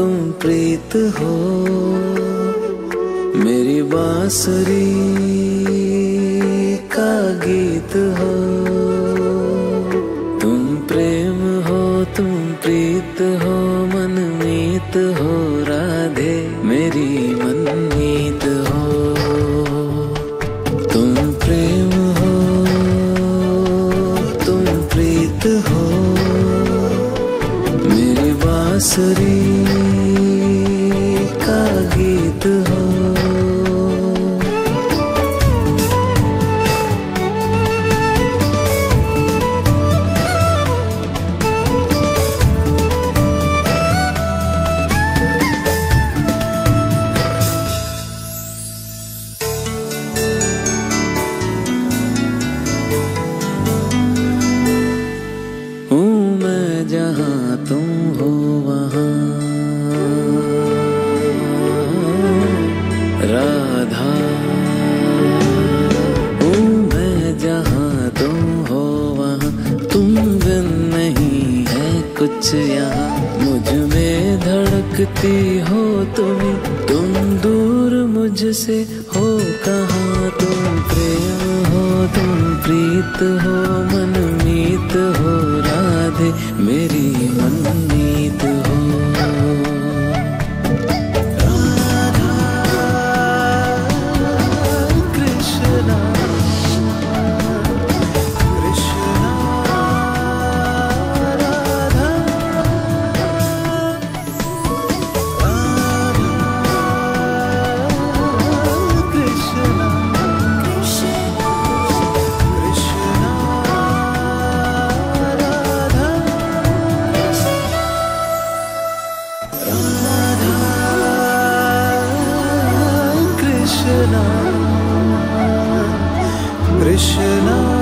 प्रीत हो, मेरी बांसुरी का गीत हो। तुम प्रेम हो, तुम प्रीत हो मनमीत हो, राधे मेरी मनमीत हो। तुम प्रेम हो, तुम प्रीत हो, मेरी बांसुरी जहाँ तुम हो वहाँ। राधा, हूँ मैं जहाँ तुम हो वहाँ। तुम नहीं है कुछ यहाँ। मुझमें धड़कती हो तुम तुम दूर मुझसे हो कहाँ। तुम प्रेम हो, तुम प्रीत हो, मनमीत हो। राधे मेरी Krishna Krishna